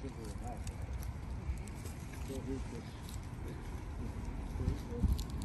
sugar and alcohol. So here's this, this, this, this,